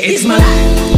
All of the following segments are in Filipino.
It's my life.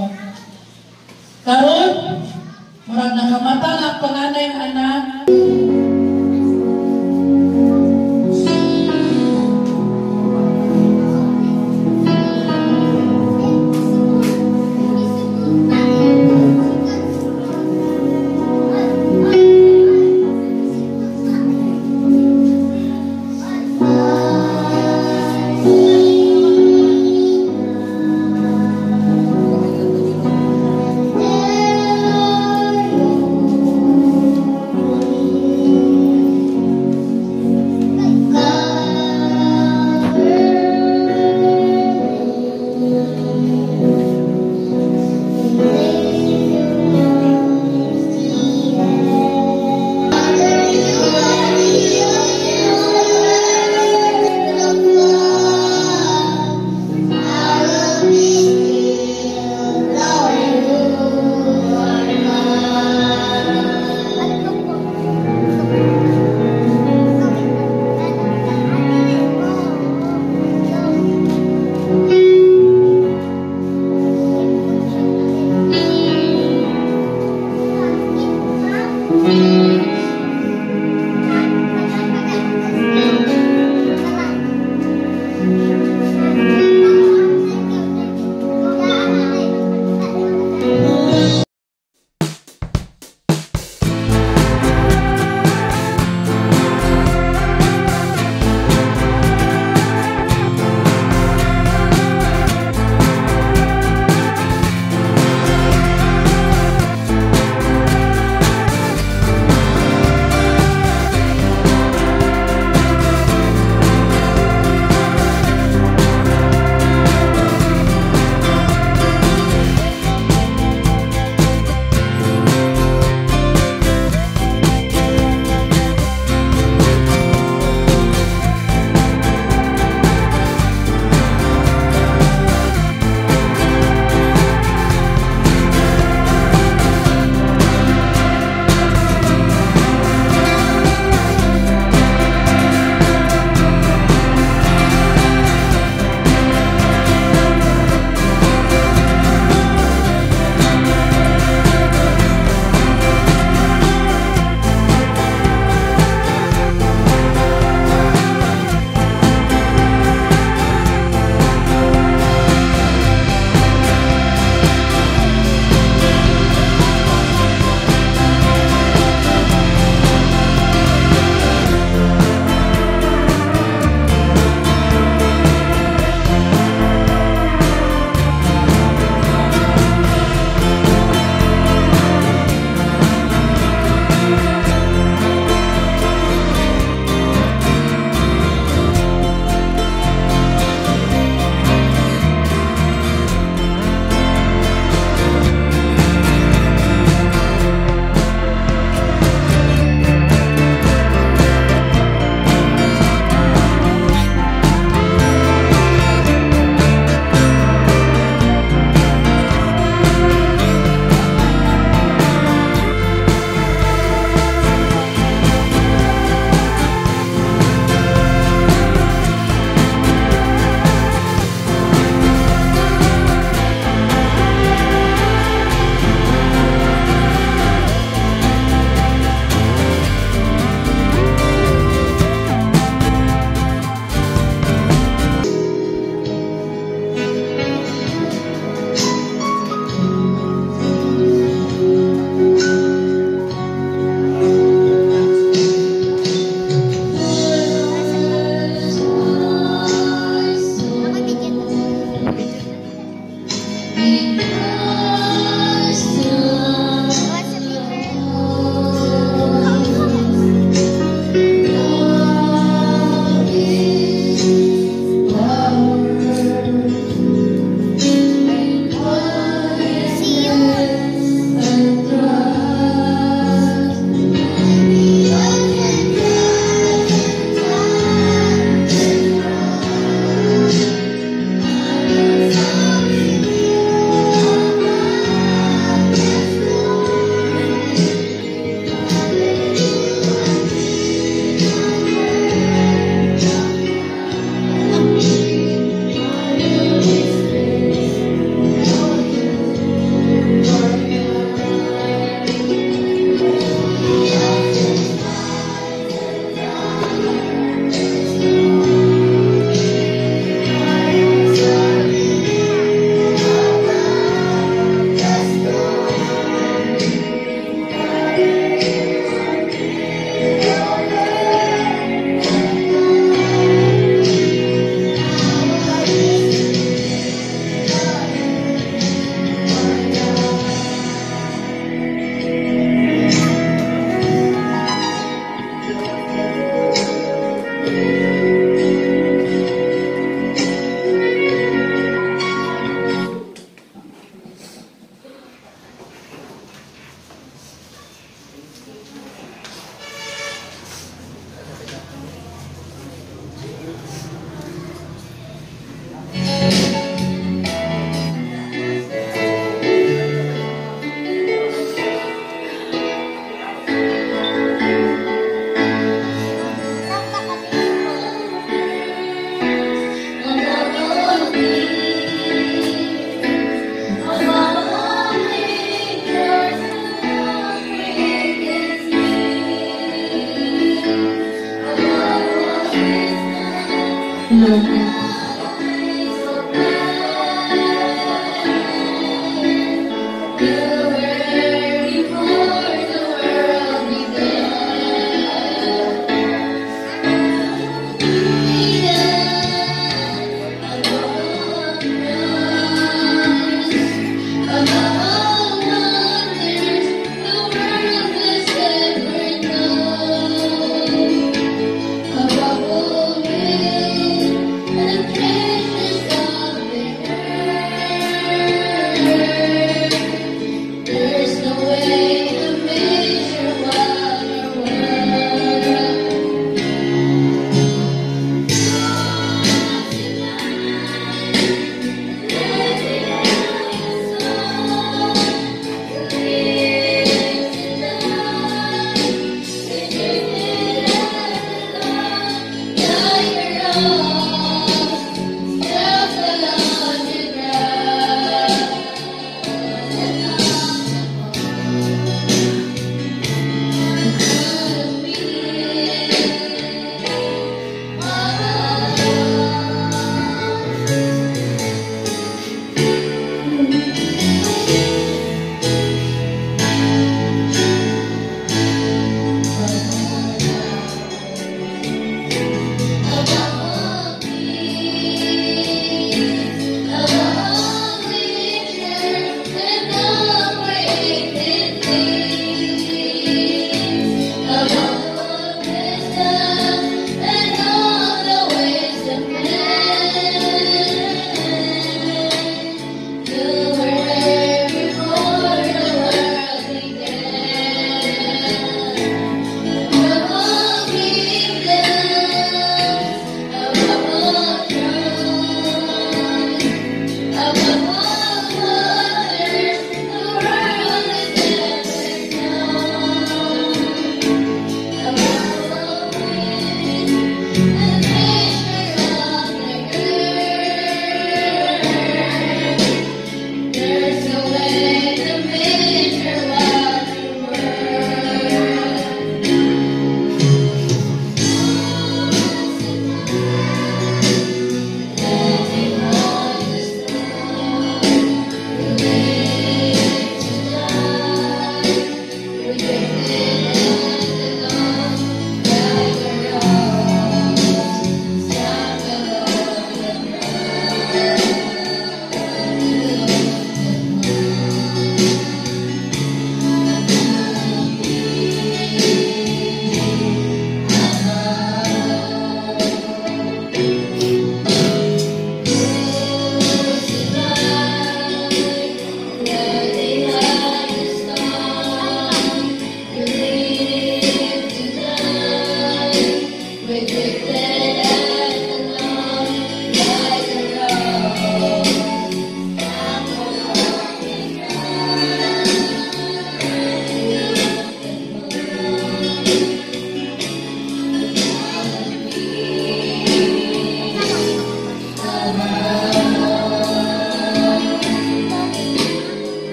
Karon, murag nakamata na panganay nga anak,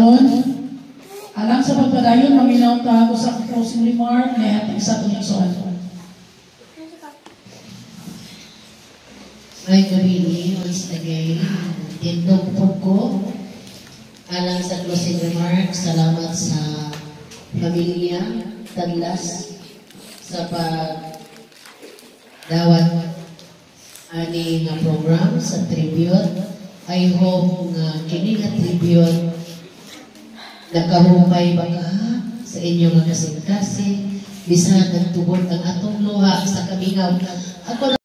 karon. Alang sa pagpadayon, maminaw ta ako sa closing remark na ating sa itong igsoon. May gabi once again, tindog po ko. Alang sa closing remarks, salamat sa pamilya, Tadlas, sa pag dawat ani nga program sa tribute. I hope nga kini nga tribute nakahumay ba ka sa inyong kasing-kasing bisag nagtubod ang atong luha sa kamingaw. Ako